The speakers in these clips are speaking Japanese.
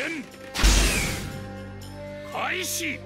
戦。開始。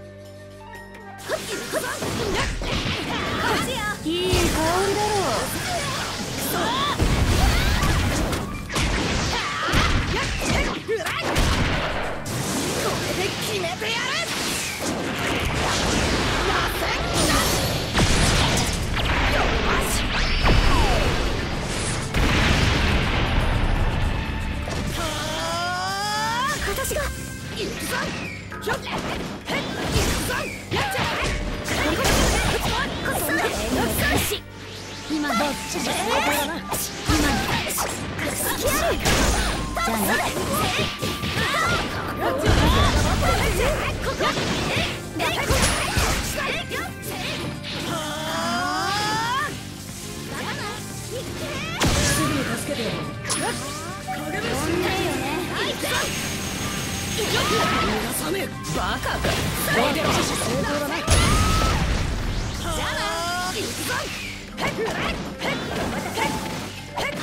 行くぞひょっへっ行くぞやっちゃえこそんないし今どっちだ今じゃあねすぐに助けてよ。さねえバカか。これでは成功だなじゃあな行くぞへっへっへっへっへっ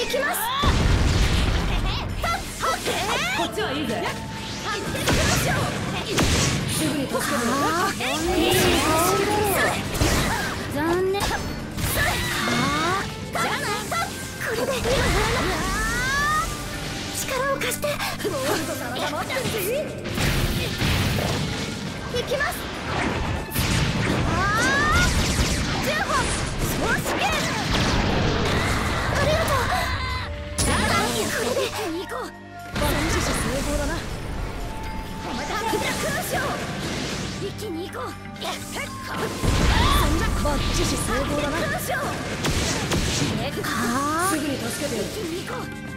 行きますこっちはいいぜすぐによいい香りだろを貸してもうと体持ってるぜ。行きます。バッチシ成功だなクラッシュはすぐに助けて行こう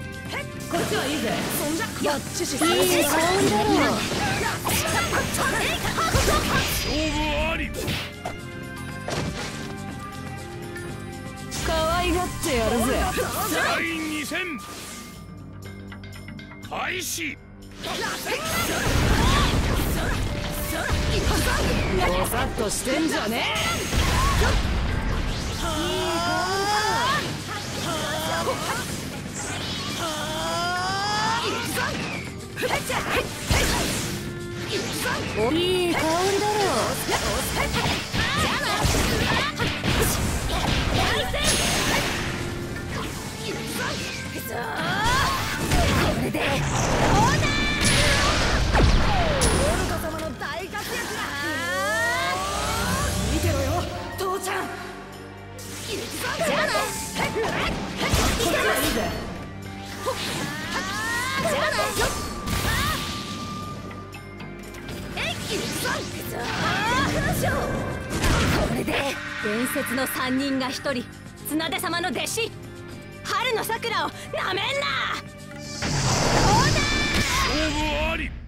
いいぜ。そんじゃバッチシあいい香りだろう勝負あり可愛がってやるぜ第2戦開始ぼさっとしてんじゃねいい香りだろこれでオルカ様の大活躍だ見てろよ父ちゃんじゃあなこっちはいいぜじゃあなこれで伝説の3人が1人綱手様の弟子春の桜をなめんな。勝負あり。